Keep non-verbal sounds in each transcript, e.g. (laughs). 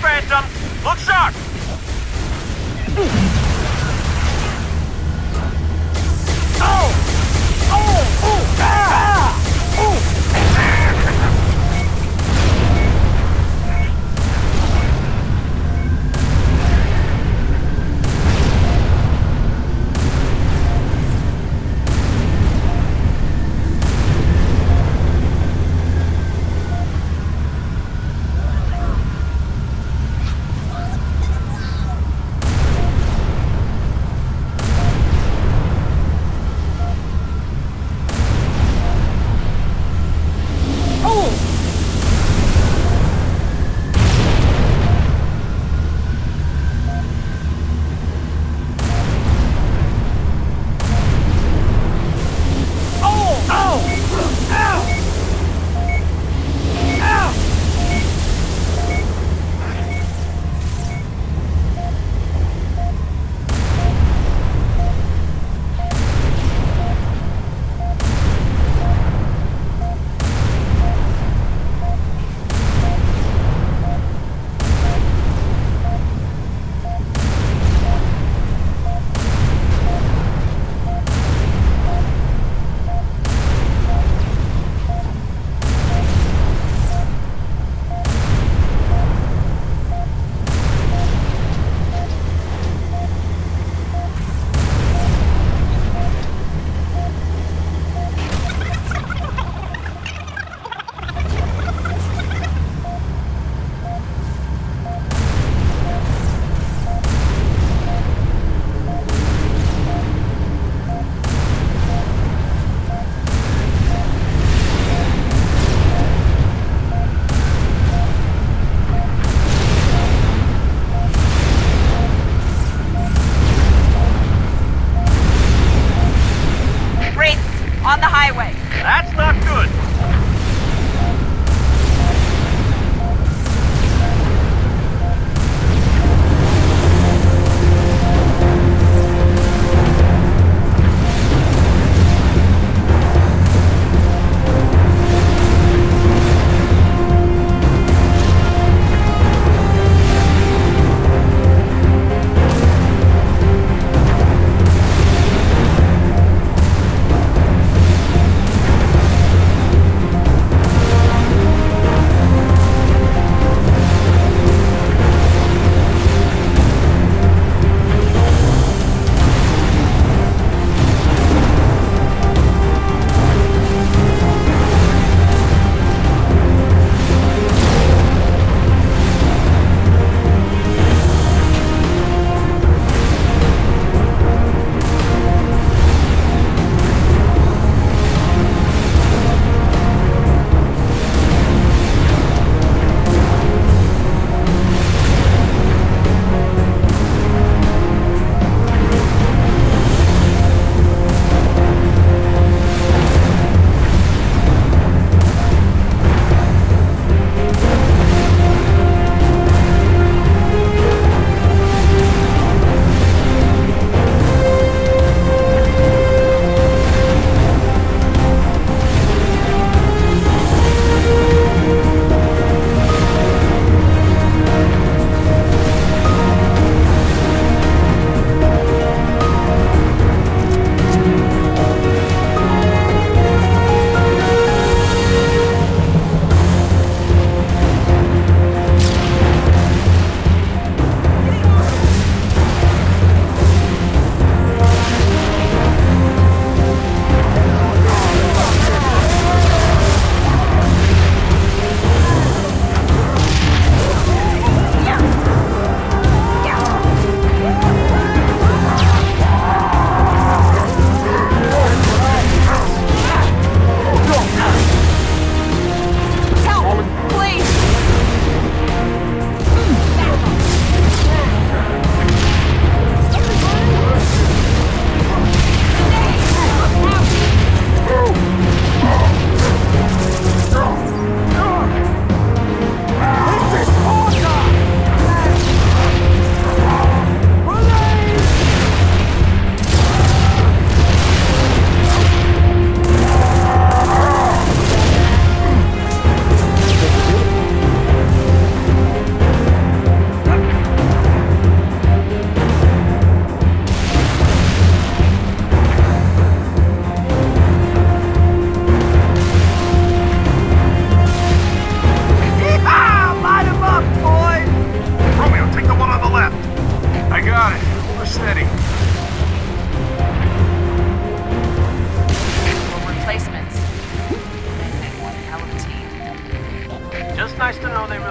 Phantom. Look sharp.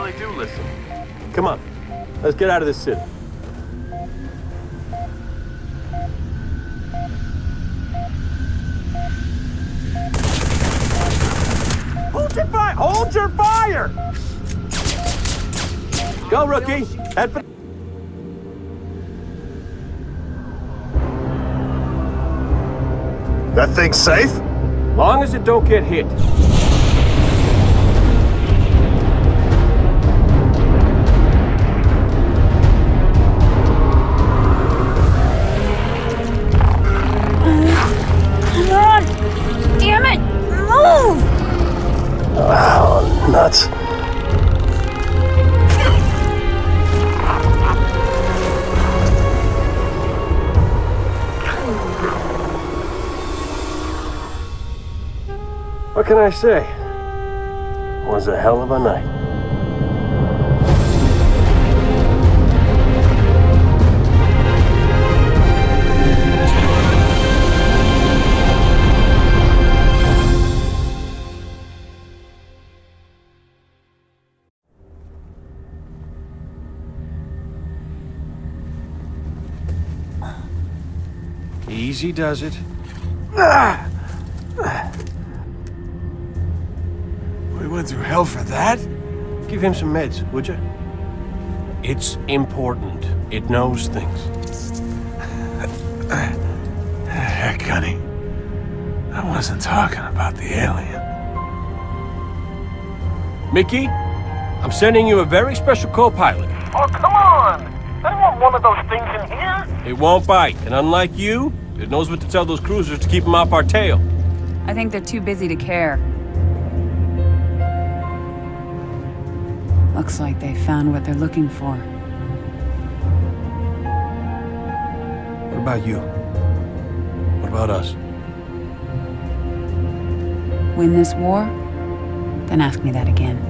Really do listen. Come on, let's get out of this city. Hold your fire! Hold your fire! Go, rookie! Head for... That thing's safe? Long as it don't get hit. Can I say? It Was a hell of a night. Easy does it. (laughs) We went through hell for that? Give him some meds, would you? It's important. It knows things. Heck, Gunny. I wasn't talking about the alien. Mickey, I'm sending you a very special co-pilot. Oh, come on! I don't want one of those things in here! It won't bite, and unlike you, it knows what to tell those cruisers to keep them off our tail. I think they're too busy to care. Looks like they found what they're looking for. What about you? What about us? Win this war? Then ask me that again.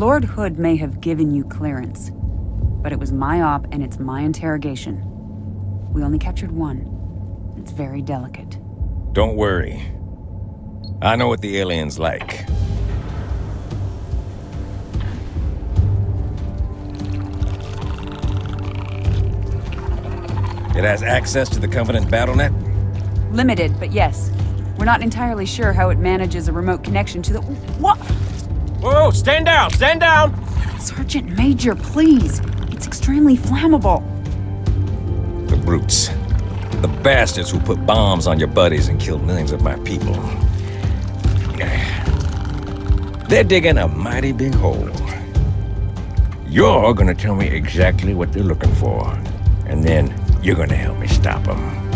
Lord Hood may have given you clearance, but it was my op and it's my interrogation. We only captured one. It's very delicate. Don't worry. I know what the alien's like. It has access to the Covenant BattleNet? Limited, but yes. We're not entirely sure how it manages a remote connection to the. What? Whoa, stand down, stand down! Sergeant Major, please. It's extremely flammable. The brutes. The bastards who put bombs on your buddies and killed millions of my people. They're digging a mighty big hole. You're gonna tell me exactly what they're looking for, and then you're gonna help me stop them.